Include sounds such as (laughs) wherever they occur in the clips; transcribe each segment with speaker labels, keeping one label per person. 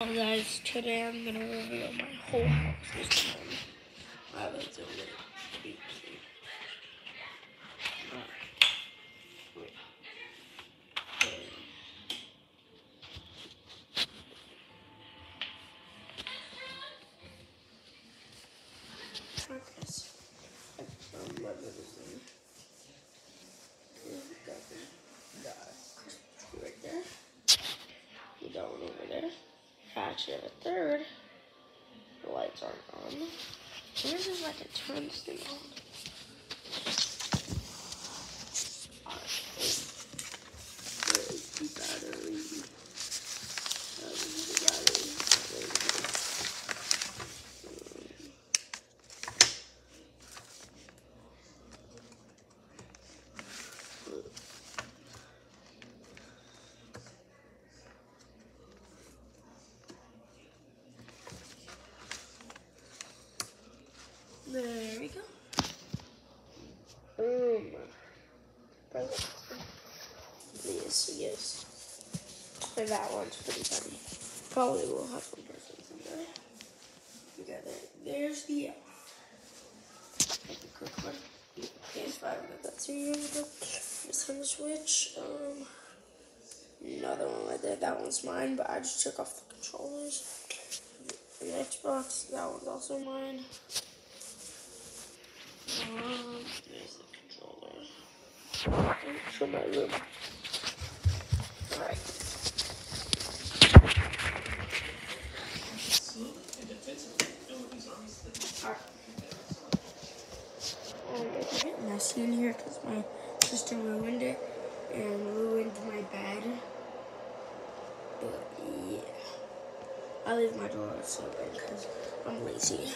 Speaker 1: Well, guys, today I'm gonna reveal my whole house this time. I haven't done it. Focus. Um, what is this? Got the guy right there. We got one over there. Actually, have a third. The lights aren't on. Where does like a turn thing on? Where's the battery? Uh, this is the battery. There we go. Boom. Yes, yes. And that one's pretty funny. Probably will have some presents in there. We got it. There's the Like the quick one. PS5 got that two years ago. This on the Switch. Um, another one right there. That one's mine, but I just took off the controllers. The Xbox, that one's also mine. Um, there's the Show my room. Alright. Messy in here because my sister ruined it and ruined my bed. But yeah. I leave my door open because I'm lazy.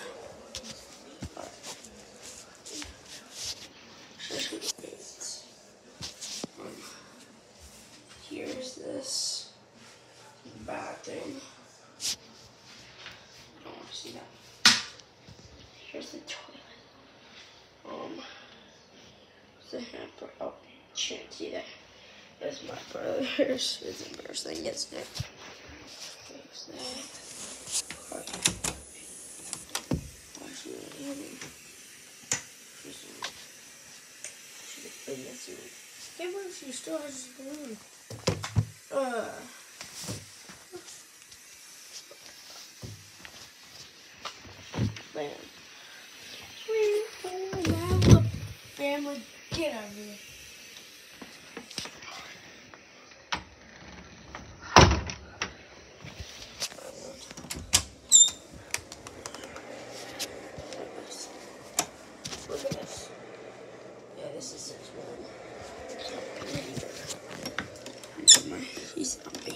Speaker 1: Um, here's this bathroom. I don't want to see that. Here's the toilet. Um, the hamper. Oh, can't see that. That's my brother's. (laughs) It's embarrassing, isn't it? There's that. Let me- Here's some- should have been this one. Can't believe she still has this balloon. Uh. Family, get out of here. Look at this. Yeah, this is his. He's my, he's on my.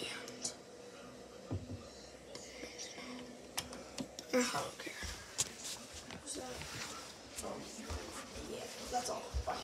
Speaker 1: I don't care. What's that? Um, yeah, that's all. Bye.